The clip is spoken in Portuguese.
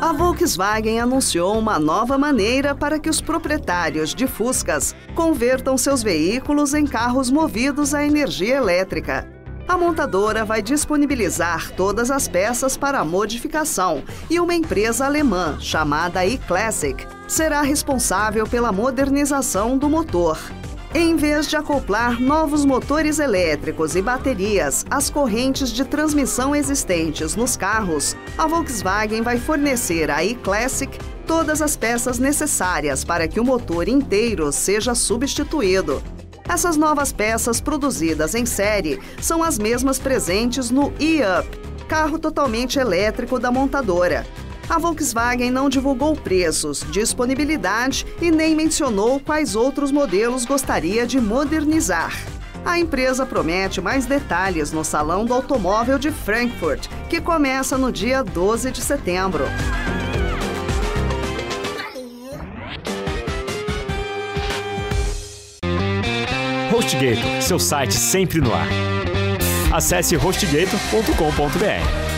A Volkswagen anunciou uma nova maneira para que os proprietários de Fuscas convertam seus veículos em carros movidos a energia elétrica. A montadora vai disponibilizar todas as peças para modificação e uma empresa alemã chamada e-Classic será responsável pela modernização do motor. Em vez de acoplar novos motores elétricos e baterias às correntes de transmissão existentes nos carros, a Volkswagen vai fornecer à e-Classic todas as peças necessárias para que o motor inteiro seja substituído. Essas novas peças produzidas em série são as mesmas presentes no e-Up, carro totalmente elétrico da montadora a Volkswagen não divulgou preços, disponibilidade e nem mencionou quais outros modelos gostaria de modernizar. A empresa promete mais detalhes no Salão do Automóvel de Frankfurt, que começa no dia 12 de setembro. HostGator, seu site sempre no ar. Acesse hostgator.com.br.